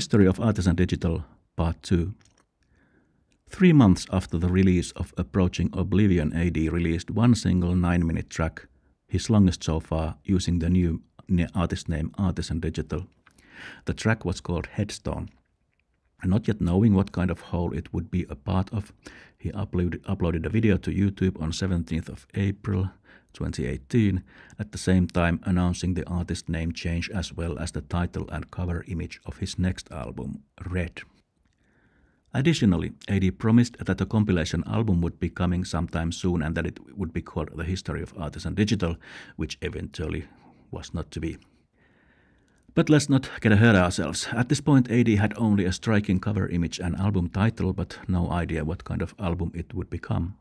History of Artisan Digital, Part 2. Three months after the release of Approaching Oblivion, AD released one single nine minute track, his longest so far, using the new artist name Artisan Digital. The track was called Headstone. Not yet knowing what kind of whole it would be a part of, he uploaded, uploaded a video to YouTube on 17th of April 2018, at the same time announcing the artist name change as well as the title and cover image of his next album, Red. Additionally, AD promised that a compilation album would be coming sometime soon and that it would be called The History of Artisan Digital, which eventually was not to be. But let's not get ahead of ourselves. At this point, AD had only a striking cover image and album title, but no idea what kind of album it would become.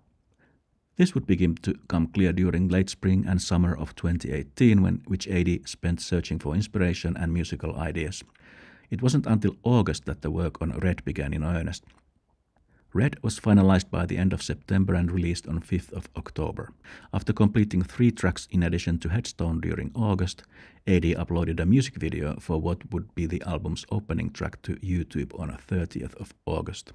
This would begin to come clear during late spring and summer of 2018, when which AD spent searching for inspiration and musical ideas. It wasn't until August that the work on Red began in earnest. Red was finalized by the end of September and released on 5th of October. After completing three tracks in addition to Headstone during August, AD uploaded a music video for what would be the album's opening track to YouTube on 30th of August.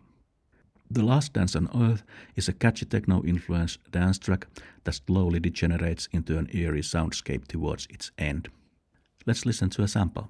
The Last Dance on Earth is a catchy techno influenced dance track that slowly degenerates into an eerie soundscape towards its end. Let's listen to a sample.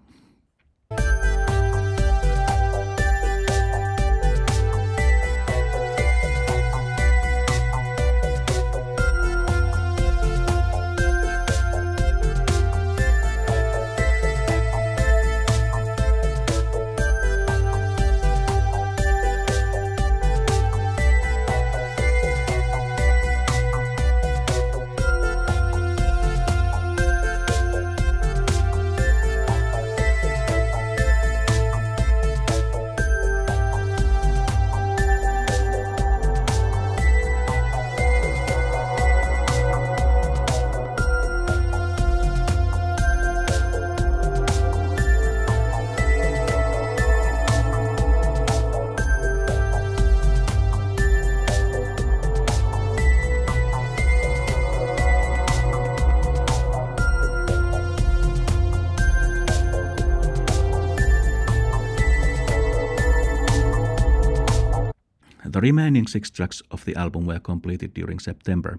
Remaining six tracks of the album were completed during September.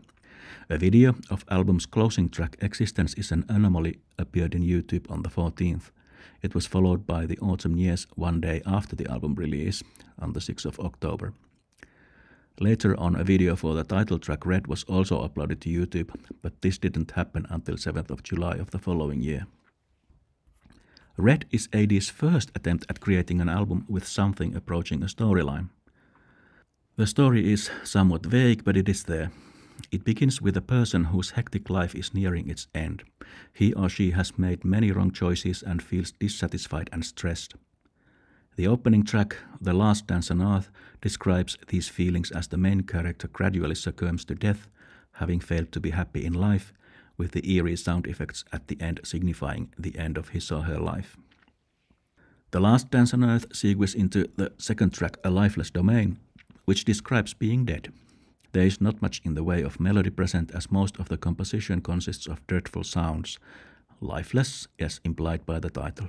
A video of album's closing track Existence is an Anomaly appeared in YouTube on the 14th. It was followed by the Autumn Years one day after the album release on the 6th of October. Later on, a video for the title track Red was also uploaded to YouTube, but this didn't happen until 7th of July of the following year. Red is AD's first attempt at creating an album with something approaching a storyline. The story is somewhat vague, but it is there. It begins with a person whose hectic life is nearing its end. He or she has made many wrong choices and feels dissatisfied and stressed. The opening track, The Last Dance on Earth, describes these feelings as the main character gradually succumbs to death, having failed to be happy in life, with the eerie sound effects at the end signifying the end of his or her life. The Last Dance on Earth segues into the second track, A Lifeless Domain, which describes being dead. There is not much in the way of melody present, as most of the composition consists of dreadful sounds, lifeless as implied by the title.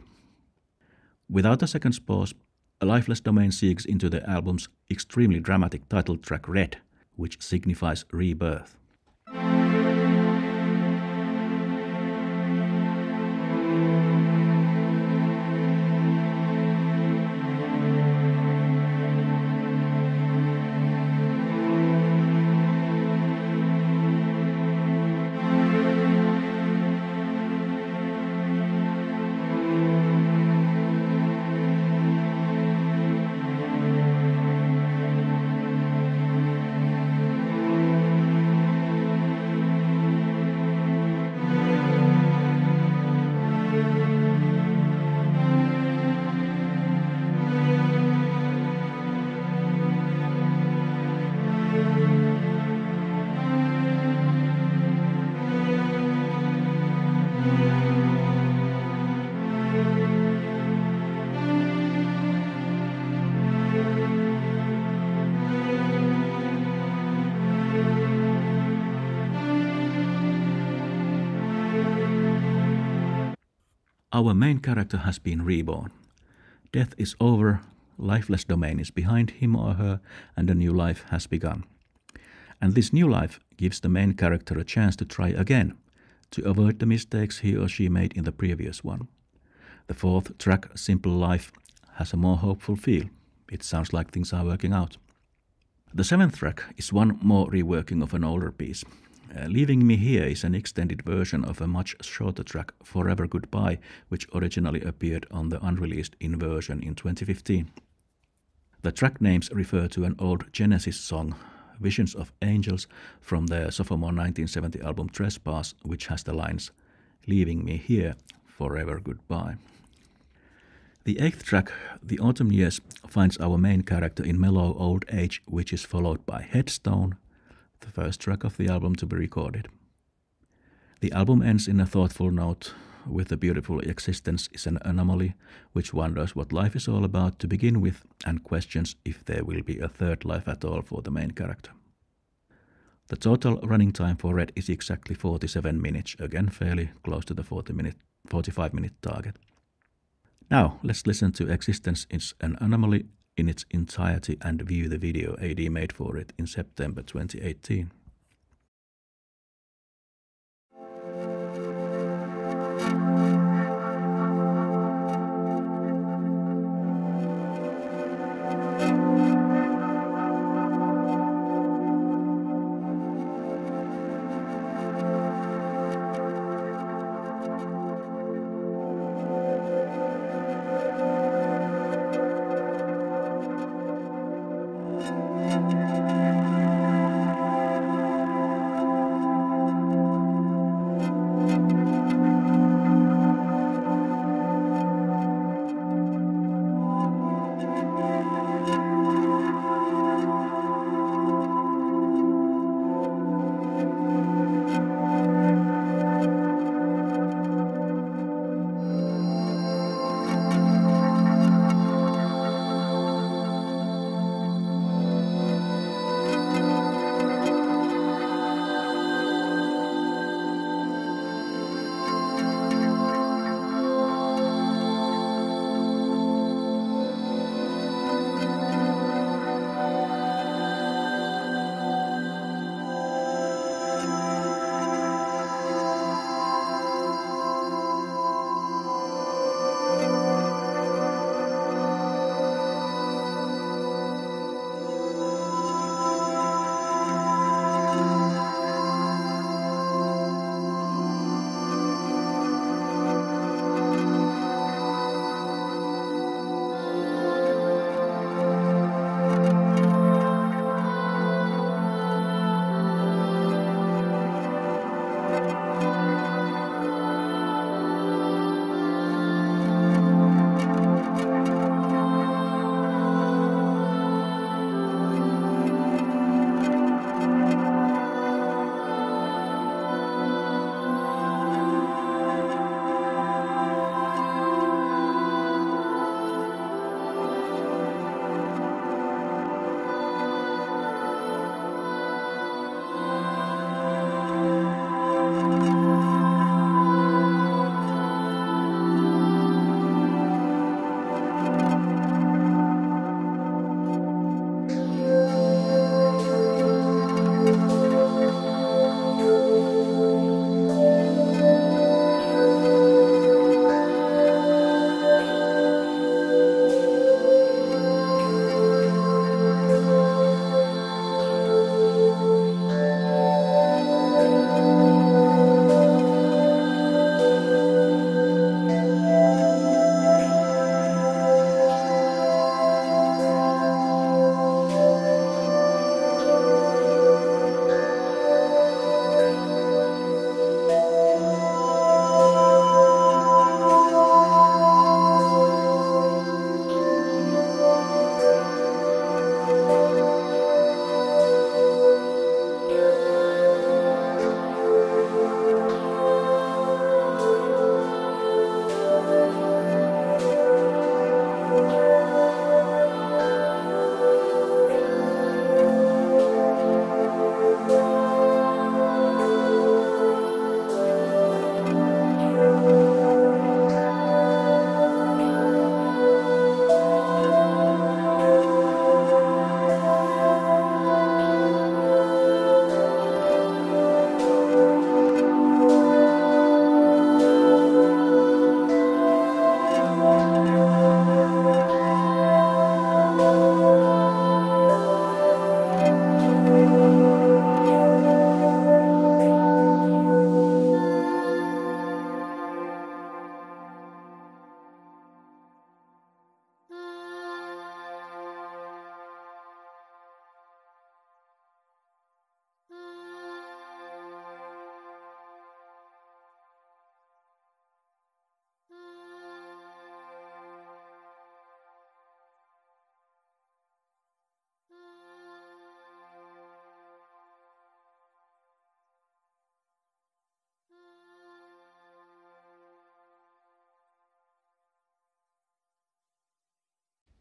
Without a second's pause, a lifeless domain seeks into the album's extremely dramatic title track Red, which signifies rebirth. Our main character has been reborn. Death is over, lifeless domain is behind him or her, and a new life has begun. And this new life gives the main character a chance to try again, to avoid the mistakes he or she made in the previous one. The fourth track, Simple Life, has a more hopeful feel. It sounds like things are working out. The seventh track is one more reworking of an older piece. Uh, Leaving Me Here is an extended version of a much shorter track, Forever Goodbye, which originally appeared on the unreleased Inversion in 2015. The track names refer to an old Genesis song, Visions of Angels, from their sophomore 1970 album Trespass, which has the lines Leaving Me Here, Forever Goodbye. The eighth track, The Autumn Years, finds our main character in mellow old age, which is followed by Headstone, the first track of the album to be recorded. The album ends in a thoughtful note with the beautiful existence is an anomaly which wonders what life is all about to begin with and questions if there will be a third life at all for the main character. The total running time for Red is exactly 47 minutes, again fairly close to the 40 minute, 45 minute target. Now, let's listen to Existence is an Anomaly in its entirety and view the video AD made for it in September 2018.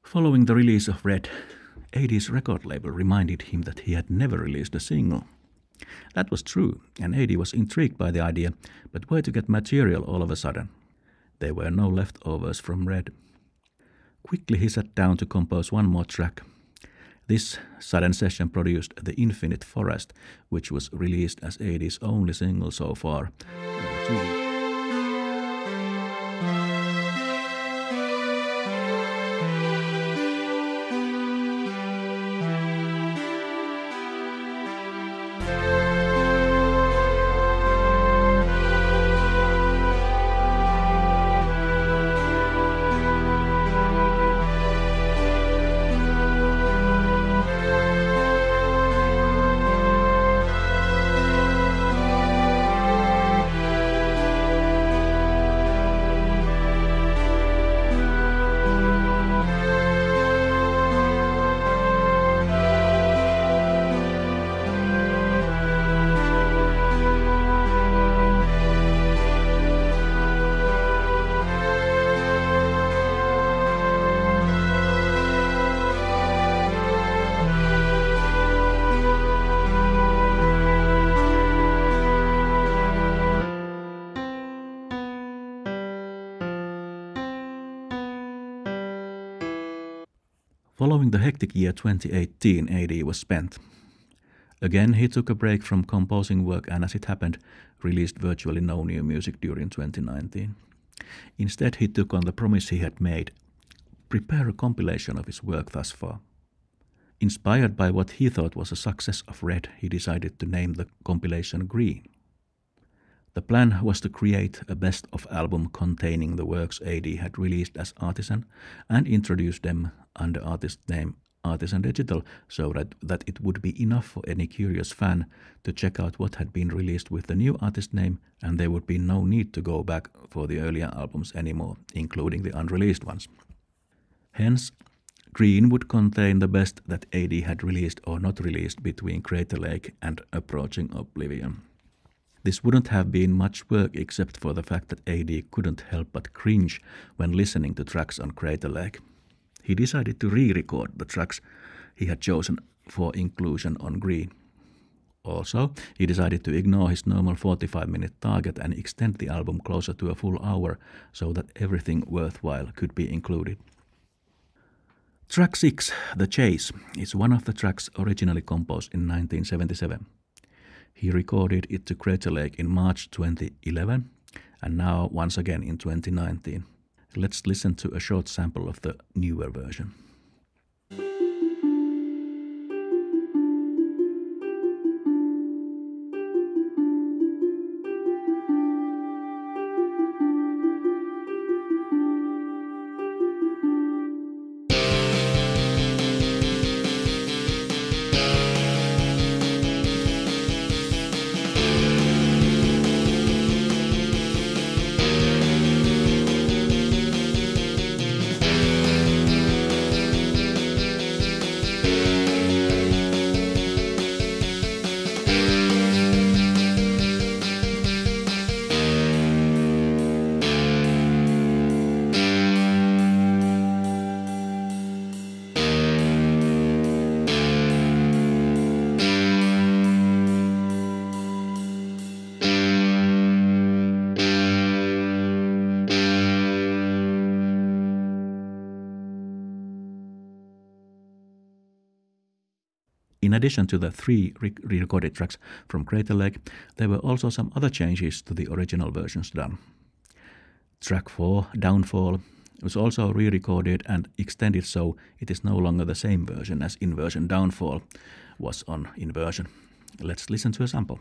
Following the release of Red, AD's record label reminded him that he had never released a single. That was true, and AD was intrigued by the idea, but where to get material all of a sudden? There were no leftovers from Red. Quickly he sat down to compose one more track. This sudden session produced The Infinite Forest, which was released as AD's only single so far. Following the hectic year 2018, AD was spent. Again, he took a break from composing work and, as it happened, released virtually no new music during 2019. Instead, he took on the promise he had made prepare a compilation of his work thus far. Inspired by what he thought was a success of Red, he decided to name the compilation Green. The plan was to create a best of album containing the works AD had released as Artisan and introduce them under artist name Artisan Digital so that, that it would be enough for any curious fan to check out what had been released with the new artist name and there would be no need to go back for the earlier albums anymore, including the unreleased ones. Hence, Green would contain the best that AD had released or not released between Crater Lake and Approaching Oblivion. This wouldn't have been much work except for the fact that AD couldn't help but cringe when listening to tracks on Crater Lake. He decided to re record the tracks he had chosen for inclusion on Green. Also, he decided to ignore his normal 45 minute target and extend the album closer to a full hour so that everything worthwhile could be included. Track 6, The Chase, is one of the tracks originally composed in 1977. He recorded it to Crater Lake in March 2011 and now once again in 2019. Let's listen to a short sample of the newer version. In addition to the three re recorded tracks from Crater Lake, there were also some other changes to the original versions done. Track 4, Downfall, was also re recorded and extended so it is no longer the same version as Inversion Downfall was on Inversion. Let's listen to a sample.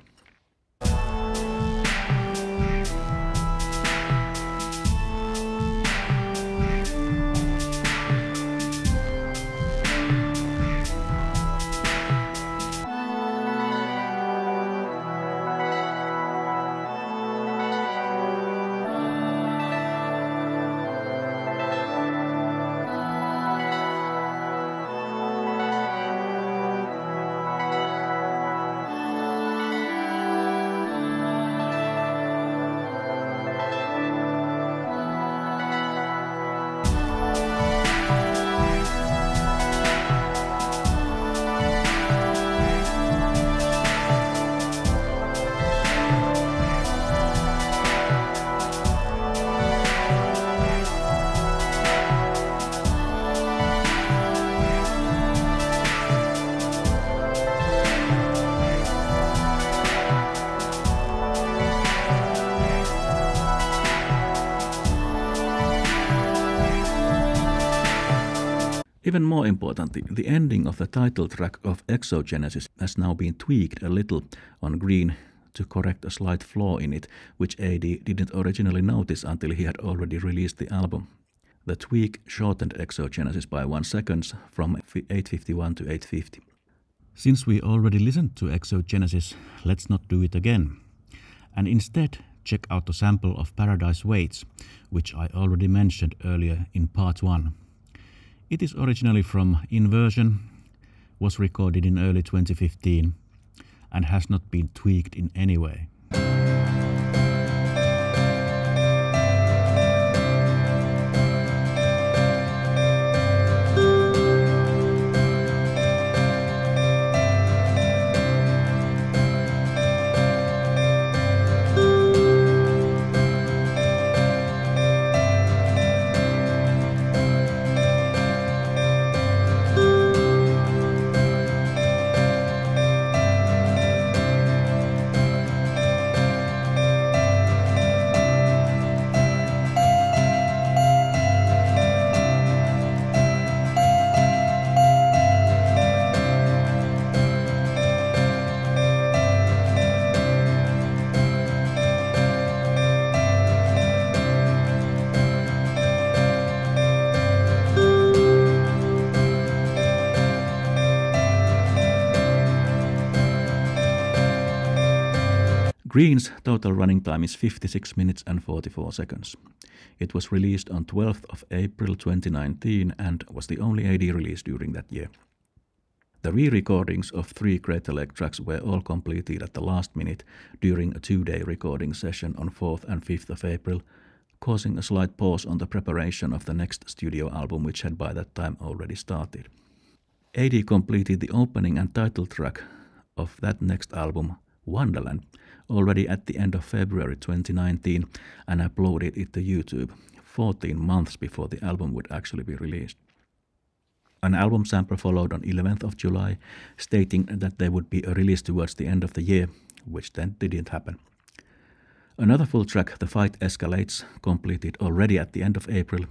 Even more importantly, the ending of the title track of Exogenesis has now been tweaked a little on Green to correct a slight flaw in it, which AD didn't originally notice until he had already released the album. The tweak shortened Exogenesis by one second from 851 to 850. Since we already listened to Exogenesis, let's not do it again. And instead, check out the sample of Paradise Waits, which I already mentioned earlier in part 1. It is originally from Inversion, was recorded in early 2015, and has not been tweaked in any way. Green's total running time is 56 minutes and 44 seconds. It was released on 12th of April 2019 and was the only AD release during that year. The re-recordings of three Crater Lake tracks were all completed at the last minute during a two-day recording session on 4th and 5th of April, causing a slight pause on the preparation of the next studio album which had by that time already started. AD completed the opening and title track of that next album, Wonderland, already at the end of February 2019 and uploaded it to YouTube 14 months before the album would actually be released. An album sample followed on 11th of July, stating that there would be a release towards the end of the year, which then didn't happen. Another full track, The Fight Escalates, completed already at the end of April,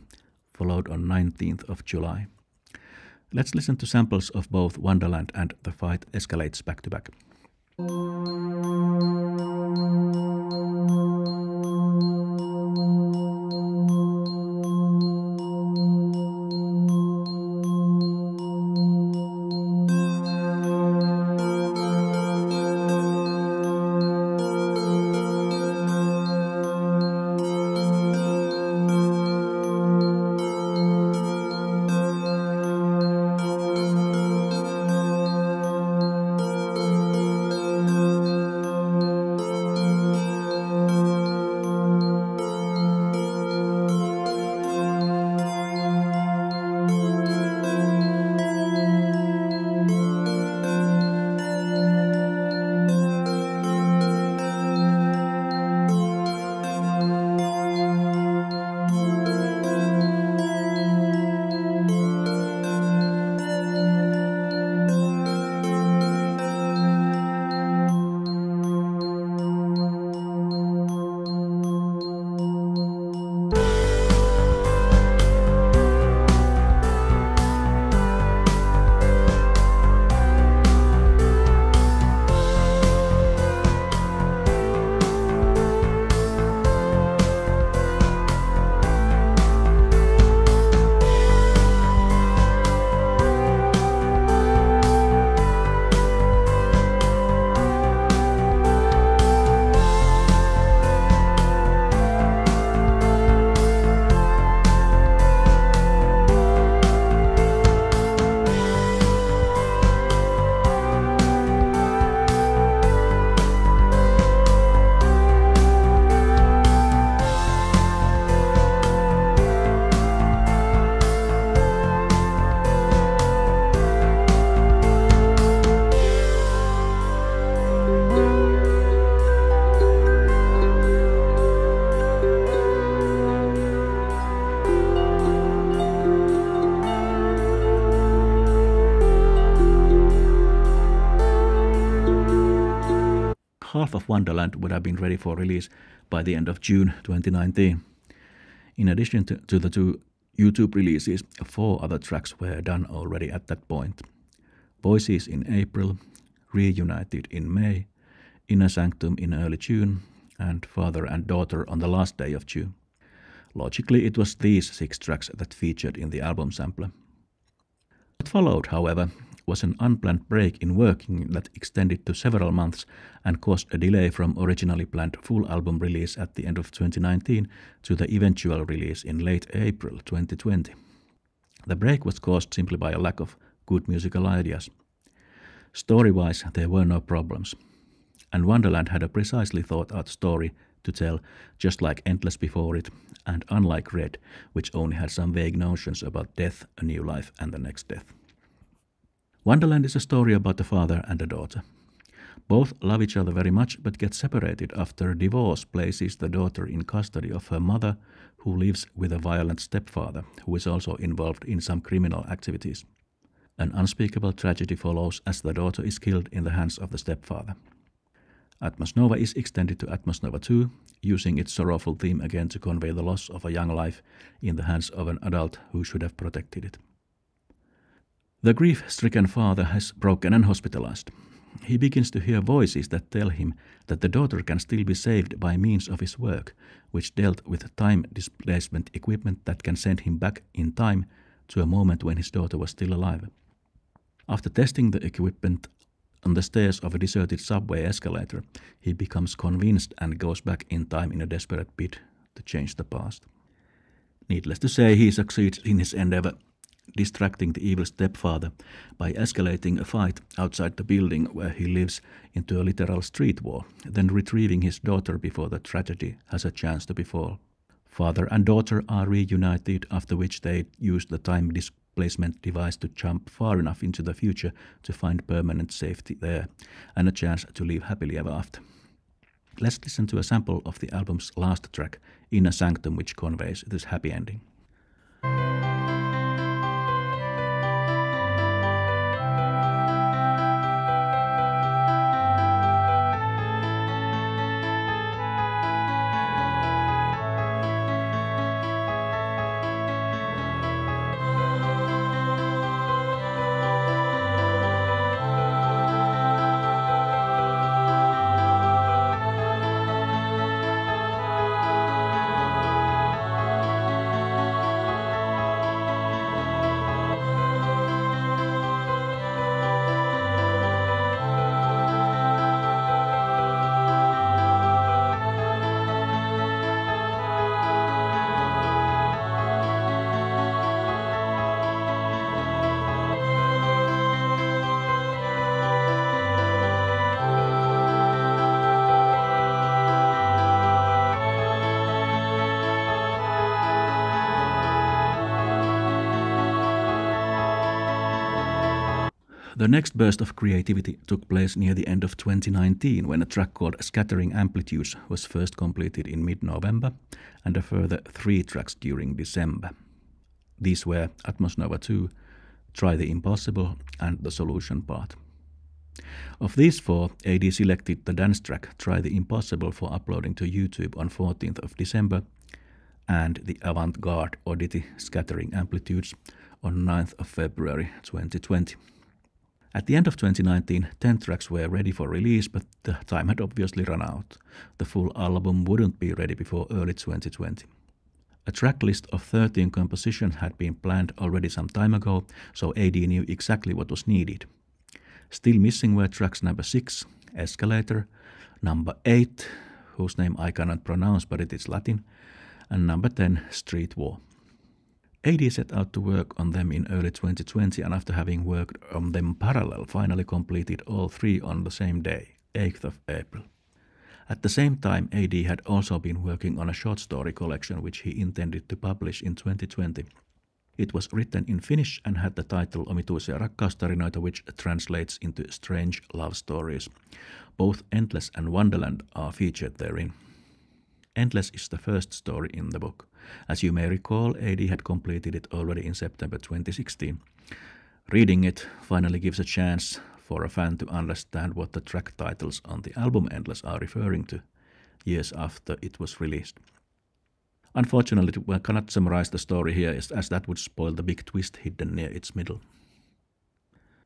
followed on 19th of July. Let's listen to samples of both Wonderland and The Fight Escalates back to back. Wonderland would have been ready for release by the end of June 2019. In addition to, to the two YouTube releases, four other tracks were done already at that point. Voices in April, Reunited in May, Inner Sanctum in early June, and Father and Daughter on the last day of June. Logically, it was these six tracks that featured in the album sampler. What followed, however, was an unplanned break in working that extended to several months and caused a delay from originally planned full album release at the end of 2019 to the eventual release in late April 2020. The break was caused simply by a lack of good musical ideas. Story wise, there were no problems. And Wonderland had a precisely thought out story to tell, just like Endless before it, and unlike Red, which only had some vague notions about death, a new life, and the next death. Wonderland is a story about a father and a daughter. Both love each other very much but get separated after a divorce places the daughter in custody of her mother, who lives with a violent stepfather who is also involved in some criminal activities. An unspeakable tragedy follows as the daughter is killed in the hands of the stepfather. Atmos Nova is extended to Atmos Nova 2, using its sorrowful theme again to convey the loss of a young life in the hands of an adult who should have protected it. The grief stricken father has broken and hospitalized. He begins to hear voices that tell him that the daughter can still be saved by means of his work, which dealt with time displacement equipment that can send him back in time to a moment when his daughter was still alive. After testing the equipment on the stairs of a deserted subway escalator, he becomes convinced and goes back in time in a desperate bid to change the past. Needless to say, he succeeds in his endeavor distracting the evil stepfather by escalating a fight outside the building where he lives into a literal street war, then retrieving his daughter before the tragedy has a chance to befall. Father and daughter are reunited, after which they use the time displacement device to jump far enough into the future to find permanent safety there and a chance to live happily ever after. Let's listen to a sample of the album's last track, Inner Sanctum, which conveys this happy ending. The next burst of creativity took place near the end of 2019 when a track called Scattering Amplitudes was first completed in mid November and a further three tracks during December. These were Atmos Nova 2, Try the Impossible, and the Solution part. Of these four, AD selected the dance track Try the Impossible for uploading to YouTube on 14th of December and the avant garde oddity Scattering Amplitudes on 9th of February 2020. At the end of 2019, 10 tracks were ready for release, but the time had obviously run out. The full album wouldn't be ready before early 2020. A track list of 13 compositions had been planned already some time ago, so AD knew exactly what was needed. Still missing were tracks number 6, Escalator, number 8, whose name I cannot pronounce but it is Latin, and number 10, Street War. AD set out to work on them in early 2020 and after having worked on them parallel, finally completed all three on the same day, 8th of April. At the same time, AD had also been working on a short story collection which he intended to publish in 2020. It was written in Finnish and had the title Omituisia rakkaustarinoita, which translates into Strange Love Stories. Both Endless and Wonderland are featured therein. Endless is the first story in the book. As you may recall, AD had completed it already in September 2016. Reading it finally gives a chance for a fan to understand what the track titles on the album Endless are referring to years after it was released. Unfortunately, we cannot summarize the story here as that would spoil the big twist hidden near its middle.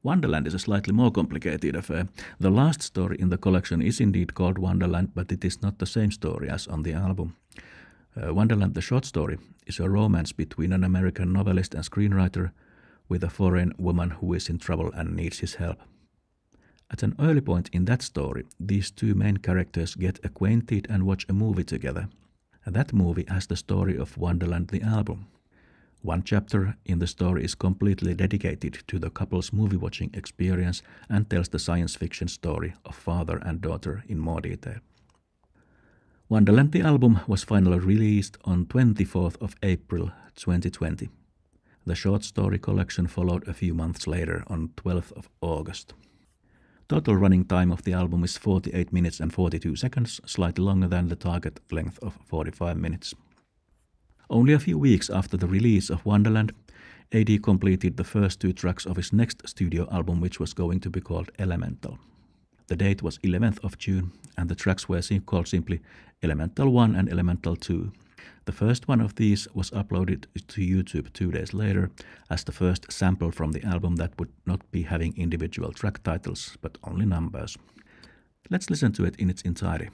Wonderland is a slightly more complicated affair. The last story in the collection is indeed called Wonderland, but it is not the same story as on the album. Uh, Wonderland, the short story, is a romance between an American novelist and screenwriter with a foreign woman who is in trouble and needs his help. At an early point in that story, these two main characters get acquainted and watch a movie together. That movie has the story of Wonderland the album. One chapter in the story is completely dedicated to the couple's movie watching experience and tells the science fiction story of father and daughter in more detail. Wonderland the album was finally released on 24th of April 2020. The short story collection followed a few months later on 12th of August. Total running time of the album is 48 minutes and 42 seconds, slightly longer than the target length of 45 minutes. Only a few weeks after the release of Wonderland, AD completed the first two tracks of his next studio album, which was going to be called Elemental. The date was 11th of June, and the tracks were called simply Elemental 1 and Elemental 2. The first one of these was uploaded to YouTube two days later as the first sample from the album that would not be having individual track titles, but only numbers. Let's listen to it in its entirety.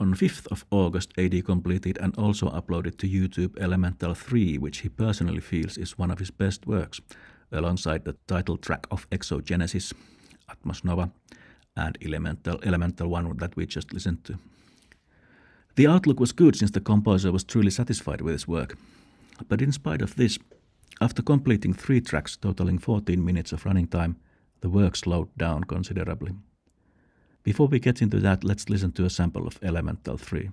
On 5th of August, AD completed and also uploaded to YouTube Elemental 3, which he personally feels is one of his best works, alongside the title track of Exogenesis, Atmos Nova, and Elemental, Elemental 1 that we just listened to. The outlook was good since the composer was truly satisfied with his work. But in spite of this, after completing three tracks totaling 14 minutes of running time, the work slowed down considerably. Before we get into that, let's listen to a sample of Elemental 3.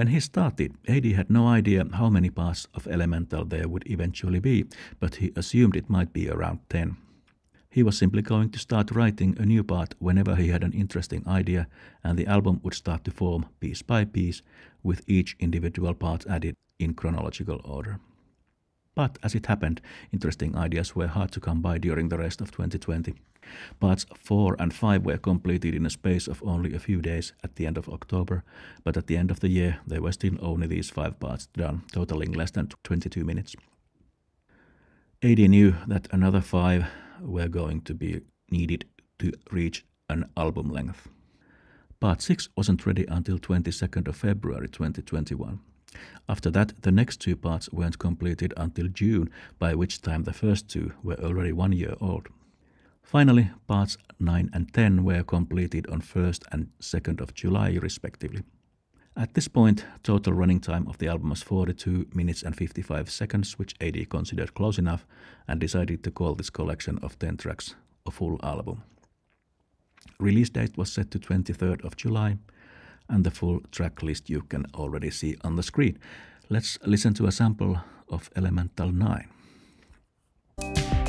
When he started, AD had no idea how many parts of Elemental there would eventually be, but he assumed it might be around 10. He was simply going to start writing a new part whenever he had an interesting idea, and the album would start to form piece by piece, with each individual part added in chronological order. But as it happened, interesting ideas were hard to come by during the rest of 2020. Parts 4 and 5 were completed in a space of only a few days at the end of October, but at the end of the year there were still only these 5 parts done, totaling less than 22 minutes. AD knew that another 5 were going to be needed to reach an album length. Part 6 wasn't ready until 22nd of February 2021. After that, the next two parts weren't completed until June, by which time the first two were already one year old. Finally, parts 9 and 10 were completed on 1st and 2nd of July, respectively. At this point, total running time of the album was 42 minutes and 55 seconds, which AD considered close enough and decided to call this collection of 10 tracks a full album. Release date was set to 23rd of July, and the full track list you can already see on the screen. Let's listen to a sample of Elemental 9.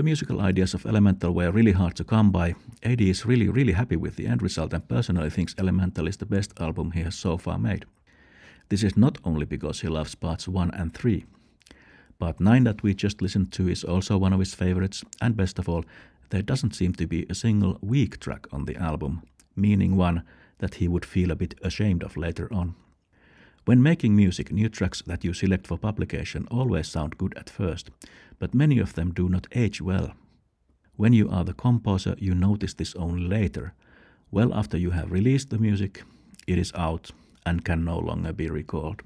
The musical ideas of Elemental were really hard to come by, AD is really, really happy with the end result and personally thinks Elemental is the best album he has so far made. This is not only because he loves parts 1 and 3. Part 9 that we just listened to is also one of his favorites, and best of all, there doesn't seem to be a single weak track on the album, meaning one that he would feel a bit ashamed of later on. When making music, new tracks that you select for publication always sound good at first, but many of them do not age well. When you are the composer, you notice this only later. Well after you have released the music, it is out and can no longer be recalled.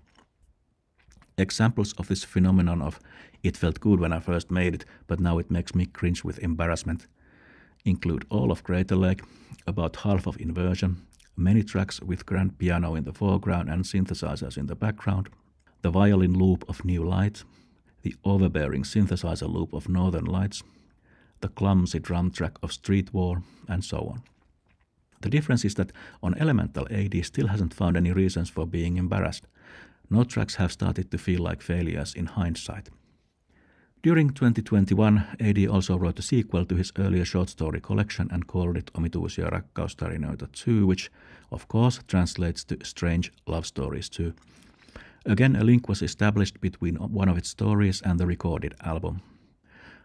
Examples of this phenomenon of it felt good when I first made it, but now it makes me cringe with embarrassment include all of Crater Lake, about half of Inversion, many tracks with grand piano in the foreground and synthesizers in the background, the violin loop of New Light, the overbearing synthesizer loop of Northern Lights, the clumsy drum track of Street War, and so on. The difference is that on Elemental, AD still hasn't found any reasons for being embarrassed. No tracks have started to feel like failures in hindsight. During 2021, AD also wrote a sequel to his earlier short story collection and called it Omituisia rakkaustarinoita 2, which of course translates to Strange Love Stories 2. Again, a link was established between one of its stories and the recorded album.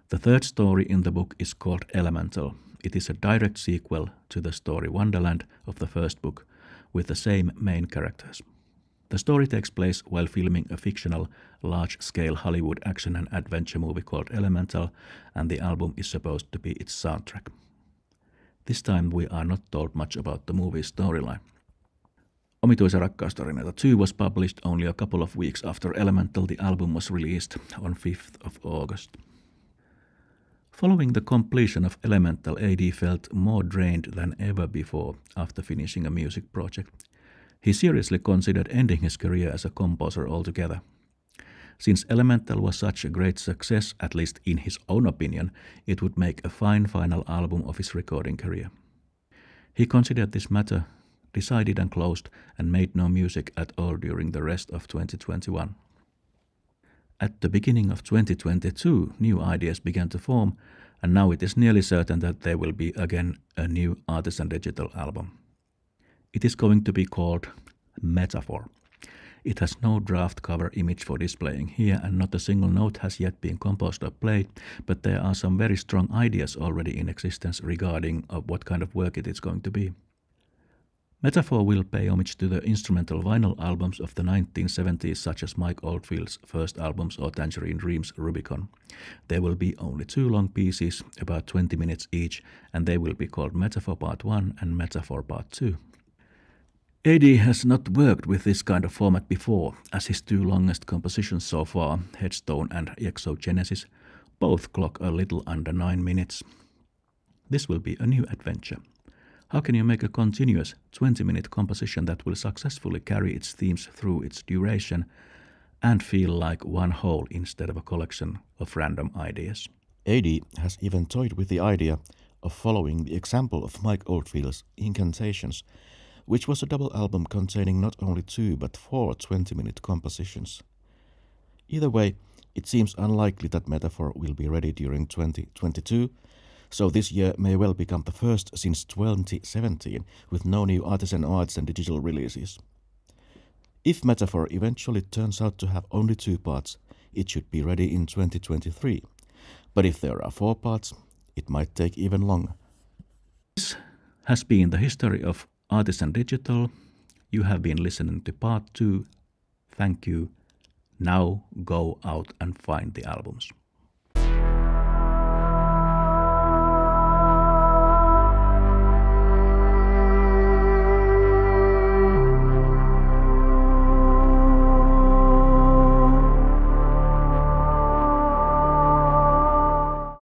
The third story in the book is called Elemental. It is a direct sequel to the story Wonderland of the first book, with the same main characters. The story takes place while filming a fictional, large scale Hollywood action and adventure movie called Elemental, and the album is supposed to be its soundtrack. This time we are not told much about the movie's storyline. Omituisia rakkaustarinoita 2 was published only a couple of weeks after Elemental, the album was released on 5th of August. Following the completion of Elemental, AD felt more drained than ever before after finishing a music project. He seriously considered ending his career as a composer altogether. Since Elemental was such a great success, at least in his own opinion, it would make a fine final album of his recording career. He considered this matter decided and closed and made no music at all during the rest of 2021. At the beginning of 2022, new ideas began to form, and now it is nearly certain that there will be again a new Artisan Digital album. It is going to be called Metaphor. It has no draft cover image for displaying here, and not a single note has yet been composed or played, but there are some very strong ideas already in existence regarding of what kind of work it is going to be. Metaphor will pay homage to the instrumental vinyl albums of the 1970s, such as Mike Oldfield's first albums or Tangerine Dream's Rubycon. There will be only two long pieces, about 20 minutes each, and they will be called Metaphor Part 1 and Metaphor Part 2. AD has not worked with this kind of format before, as his two longest compositions so far, Headstone and Exogenesis, both clock a little under 9 minutes. This will be a new adventure. How can you make a continuous 20 minute composition that will successfully carry its themes through its duration and feel like one whole instead of a collection of random ideas? AD has even toyed with the idea of following the example of Mike Oldfield's Incantations, which was a double album containing not only two but four 20 minute compositions. Either way, it seems unlikely that Metaphor will be ready during 2022 so this year may well become the first since 2017 with no new artisan arts and digital releases. If Metaphor eventually turns out to have only two parts, it should be ready in 2023. But if there are four parts, it might take even longer. This has been the history of Artisan Digital. You have been listening to part two. Thank you. Now go out and find the albums.